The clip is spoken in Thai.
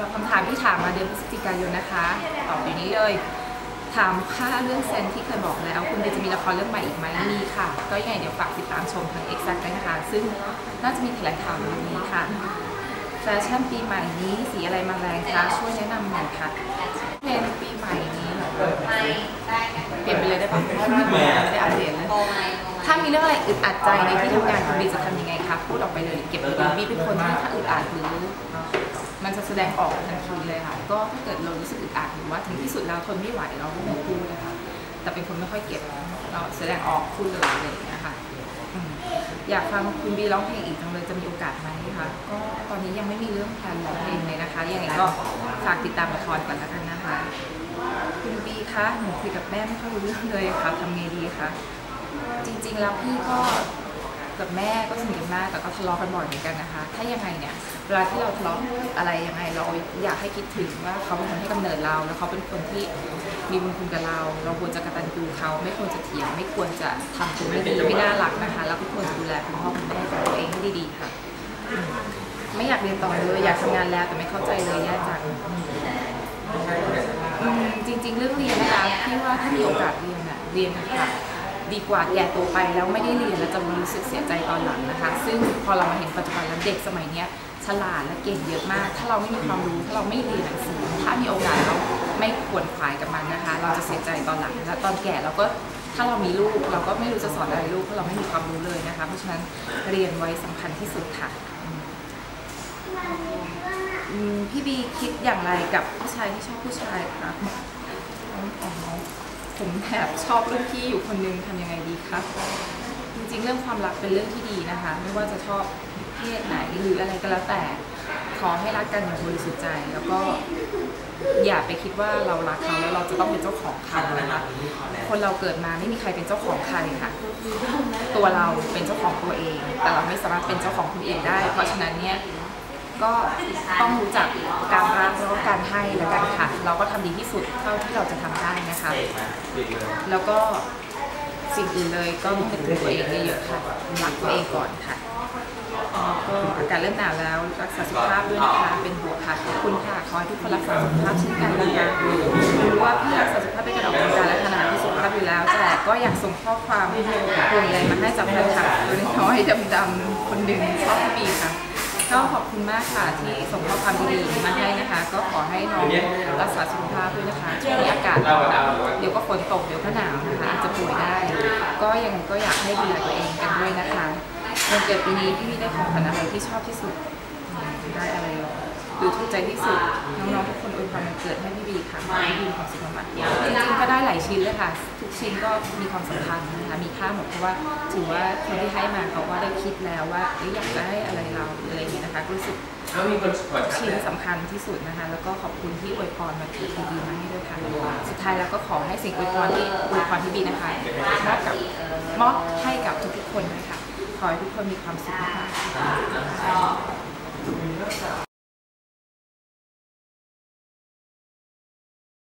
หรับคำถามที่ถามมาเดือนพฤศจิกายนนะคะ ตอบอยู่นี้เลย ถามค่าเรื่องเซนที่เคยบอกแล้ว คุณเบนจะมีละครเรื่องใหม่อีกไหมมีค่ะ ก็ยังไงเดี๋ยวฝากติดตามชมทาง Exact ได้นะคะ ซึ่งน่าจะมีแถลงข่าววันนี้ค่ะแฟชั่นปีใหม่นี้สีอะไรมาแรงคะช่วยแนะนำหน่อยค่ะเทรนปีใหม่นี้เปลี่ยนไปเลยได้ปะเพราะว่าไม่ได้อัปเดตเลยถ้ามีเรื่องอะไรอึดอัดใจในที่ทำงานคุณบีจะทำยังไงคะพูดออกไปเลยเก็บไว้บีเป็นคนที่ถ้าอึดอัดหรือ มันจะแสดงออกทันทีเลยค่ะ ก็ถ้าเกิดเรารู้สึกอึดอัดหรือว่าถึงที่สุดแล้วทนไม่ไหวเราก็คงพูดเลยค่ะ แต่เป็นคนไม่ค่อยเก็บเราแสดงออกพูดเลยอะไรอย่างเงี้ยค่ะอยากฟังคุณบีร้องเพลงอีกจังเลยจะมีโอกาสไหมคะก็ตอนนี้ยังไม่มีเรื่องแพลนร้องเพลงเลยนะคะยังไงก็ฝากติดตามละครก่อนแล้วกันนะคะ คุณบีคะหนูคุยกับแม่ไม่ค่อยรู้เรื่องเลยค่ะทำไงดีคะจริง ๆ แล้วพี่ก็ กับแม่ก็สนิทกันมากแต่ก็ทะเลาะกันบ่อยเหมือนกันนะคะ ถ้ายังไงเนี่ยเวลาที่เราทะเลาะอะไรยังไงเราอยากให้คิดถึงว่าเขาเป็นคนให้กำเนิดเรา แล้วเขาเป็นคนที่มีบุญคุณกับเรา เราควรจะกตัญญูเขาไม่ควรจะเถียงไม่ควรจะทำตัวไม่ดีไม่น่ารักนะคะ แล้วก็ควรจะดูแลคุณพ่อคุณแม่ของตัวเองให้ดีๆค่ะ ไม่อยากเรียนต่อเลยอยากทำงานแล้วแต่ไม่เข้าใจเลยแย่จังจริง ๆ เรื่องเรียนนะคะพี่ว่าถ้ามีโอกาสเรียนอะเรียนนะคะ ดีกว่าแก่ตัวไปแล้วไม่ได้เรียนแล้วจะรู้สึกเสียใจตอนหลังนะคะ ซึ่งพอเรามาเห็นปัจจุบันแล้วเด็กสมัยนี้ฉลาดและเก่งเยอะมาก ถ้าเราไม่มีความรู้ถ้าเราไม่เรียนหนังสือถ้ามีโอกาสเราไม่ควรขวายกับมันนะคะ เราจะเสียใจตอนหลังและตอนแก่เราก็ถ้าเรามีลูกเราก็ไม่รู้จะสอนอะไรลูกเพราะเราไม่มีความรู้เลยนะคะ เพราะฉะนั้นเรียนไว้สำคัญที่สุดค่ะพี่บีคิดอย่างไรกับผู้ชายที่ชอบผู้ชายคะอ๋อ ผมแอบชอบรุ่นพี่อยู่คนนึงทำยังไงดีคะจริงๆ เรื่องความรักเป็นเรื่องที่ดีนะคะ ไม่ว่าจะชอบเพศไหนหรืออะไรก็แล้วแต่ ขอให้รักกันอย่างบริสุทธิ์ใจ แล้วก็อย่าไปคิดว่าเรารักเขาแล้วเราจะต้องเป็นเจ้าของเขานะคะ คนเราเกิดมาไม่มีใครเป็นเจ้าของใครค่ะ ตัวเราเป็นเจ้าของตัวเอง แต่เราไม่สามารถเป็นเจ้าของคนอื่นได้ เพราะฉะนั้นเนี่ย ก็ต้องรู้จักการรักแล้วก็การให้แล้วกันค่ะ เราก็ทำดีที่สุดเท่าที่เราจะทำได้นะคะ แล้วก็สิ่งอื่นเลยก็นึกถึงตัวเองเยอะๆค่ะรักตัวเองก่อนค่ะแล้วก็อากาศเริ่มหนาวแล้วรักษาสุขภาพด้วยนะคะเป็นบวค่ะขอบคุณค่ะขอให้ทุกคนรักษาสุขภาพเช่นกันนะคะรู้ว่าพี่รักษาสุขภาพด้วยการออกกำลังกายและขนาดที่สุขภาพอยู่แล้ว แต่ก็อยากส่งข้อความกลุ่มอะไรมาให้จากแฟนคลับตัวน้อยดำๆคนหนึ่งชอบพี่บีค่ะ ก็ขอบคุณมากค่ะที่ส่งข้อความดีๆมาให้นะคะ ก็ขอให้น้องรักษาสุขภาพด้วยนะคะช่วงนี้อากาศร้อนเดี๋ยวก็ฝนตกเดี๋ยวก็หนาวนะคะอาจจะป่วยได้ ก็ยังไงก็อยากให้ดูแลตัวเองกันด้วยนะคะวันเกิดปีนี้พี่มีได้ของขวัญอะไรที่ชอบที่สุดอืมได้อะไรหรือถูกใจที่สุดน้องๆทุกคนอวยพรวันเกิดให้พี่บีค่ะขอให้พี่บีมีความสุขมากๆจริงๆก็ได้หลายชิ้นเลยค่ะ ทุกชิ้นก็มีความสำคัญนะคะมีค่าหมดเพราะว่าถือว่าคนที่ให้มาเขาก็ได้คิดแล้วว่าเอ้ยอยากจะให้อะไร นะคะรู้สึกแล้วมีคนกดชิ้นสำคัญที่สุดนะคะ แล้วก็ขอบคุณที่อวยพรมาทีดีมาให้ด้วยค่ะ สุดท้ายแล้วก็ขอให้สิ่งอวยพรที่อวยพรที่บีนะคะมอบกับมอบให้กับทุกๆคนด้วยค่ะขอให้ทุกคนมีความสุขมากๆ